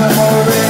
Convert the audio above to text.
memory